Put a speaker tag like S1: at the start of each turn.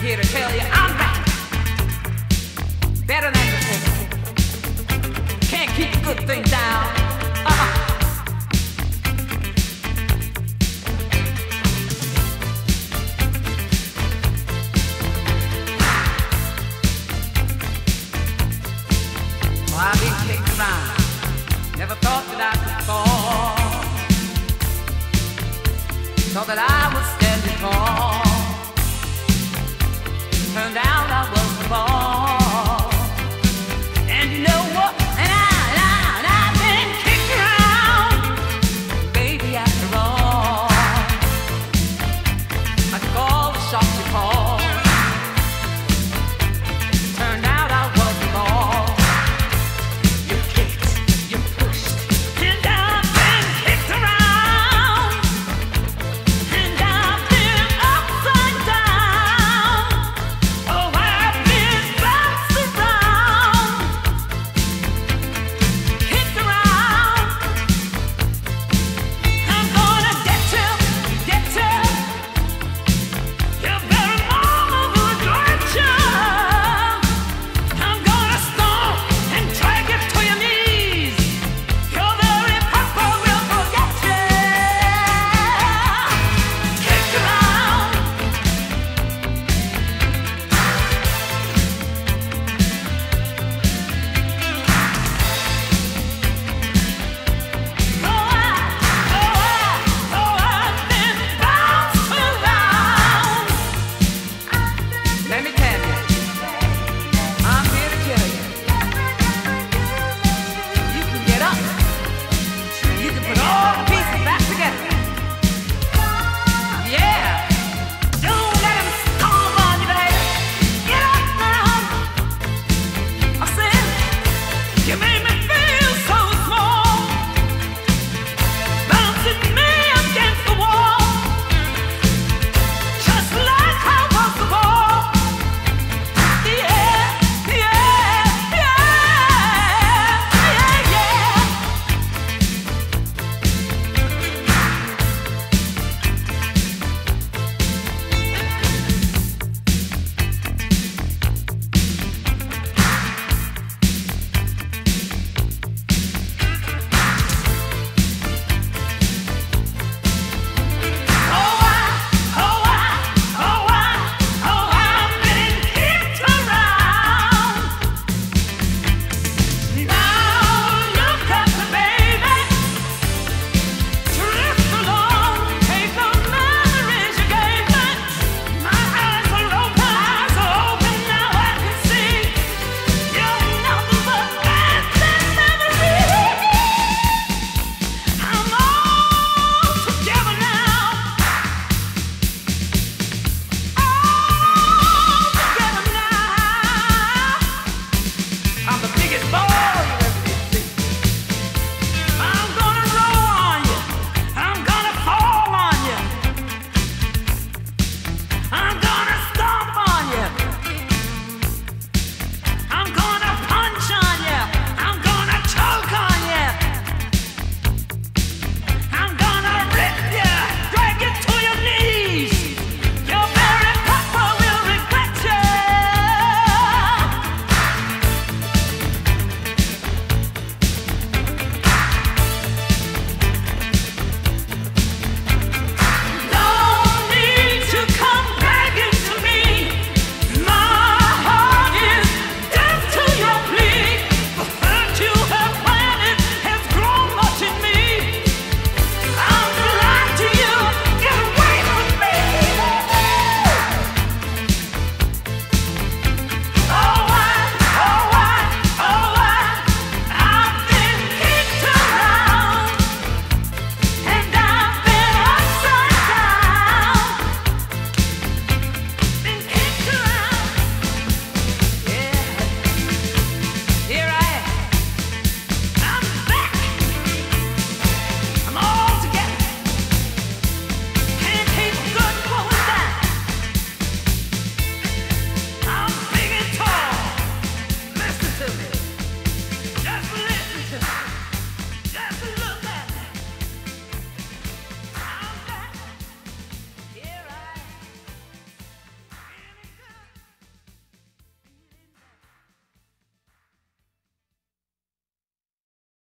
S1: here to tell you I'm back. Better than before. Can't keep good things down. Uh-huh.